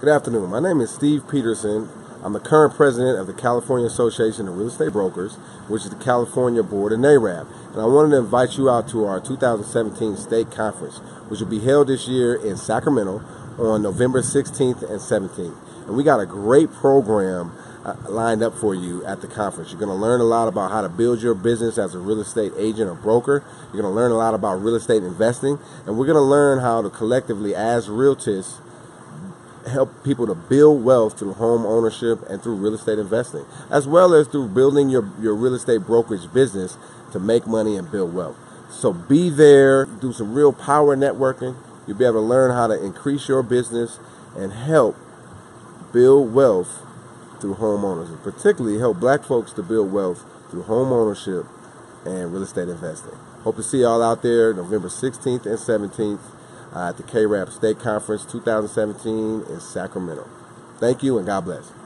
Good afternoon. My name is Steve Peterson. I'm the current president of the California Association of Real Estate Brokers, which is the California Board of NAREB. And I wanted to invite you out to our 2017 state conference, which will be held this year in Sacramento on November 16th and 17th. And we got a great program uh, lined up for you at the conference. You're going to learn a lot about how to build your business as a real estate agent or broker. You're going to learn a lot about real estate investing. And we're going to learn how to collectively, as realtors, help people to build wealth through home ownership and through real estate investing, as well as through building your, your real estate brokerage business to make money and build wealth. So be there, do some real power networking. You'll be able to learn how to increase your business and help build wealth through home ownership, particularly help black folks to build wealth through home ownership and real estate investing. Hope to see y'all out there November 16th and 17th uh, at the CAREB State Conference 2017 in Sacramento. Thank you and God bless.